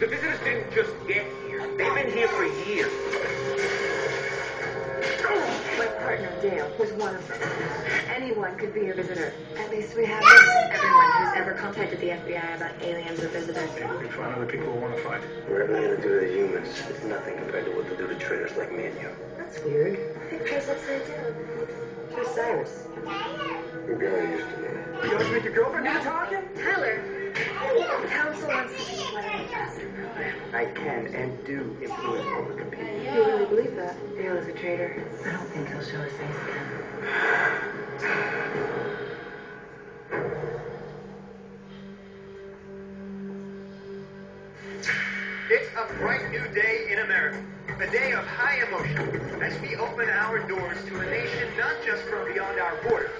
The visitors didn't just get here. They've been here for years. My partner, Dale, was one of them. Anyone could be a visitor. At least we have this. Everyone who's ever contacted the FBI about aliens or visitors. We find other people who want to fight. Whatever they're gonna do to humans is nothing compared to what they'll do to traitors like me and you. That's weird. I think Chris upside down. Who's Cyrus? You're gonna used to me. You guys make your girlfriend do the talking? Tyler. The council wants to see what I can and do influence public opinion. You really believe that? Dale is a traitor. I don't think he'll show his face again. It's a bright new day in America. A day of high emotion as we open our doors to a nation not just from beyond our borders,